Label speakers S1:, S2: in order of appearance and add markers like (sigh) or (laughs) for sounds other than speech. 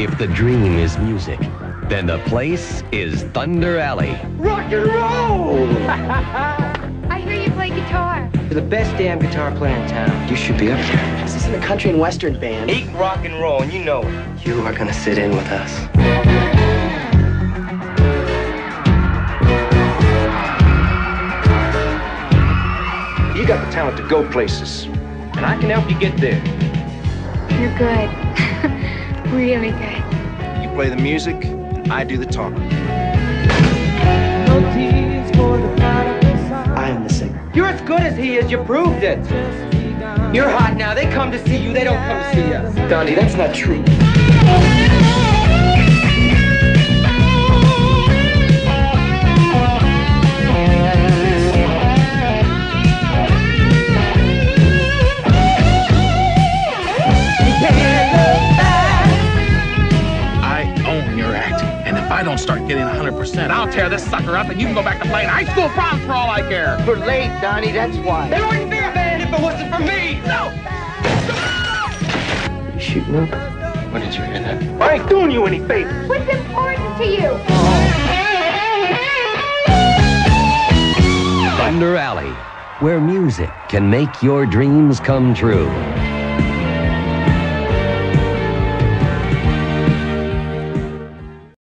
S1: If the dream is music, then the place is Thunder Alley.
S2: Rock and roll! (laughs)
S3: I hear you play guitar.
S2: You're the best damn guitar player in town. You should be up there.
S4: This isn't a country and western band.
S2: Eat rock and roll, and you know it.
S4: You are gonna sit in with us.
S2: You got the talent to go places, and I can help you get there.
S3: You're good. Really good.
S2: You play the music, and I do the talking.
S4: I am the singer.
S2: You're as good as he is. You proved it. You're hot now. They come to see you. They don't come to see us.
S4: Donnie, that's not true.
S5: Own your act. And if I don't start getting 100%, I'll tear this sucker up and you can go back to playing high school proms for all I care.
S2: We're late, Donnie. That's why. There wouldn't be a band if it wasn't for me. No.
S4: You shooting up? When did you hear that?
S2: I ain't doing you any favors.
S3: What's important to you?
S1: Thunder Alley, where music can make your dreams come true.